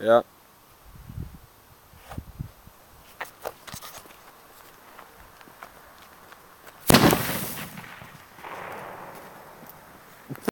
Yeah.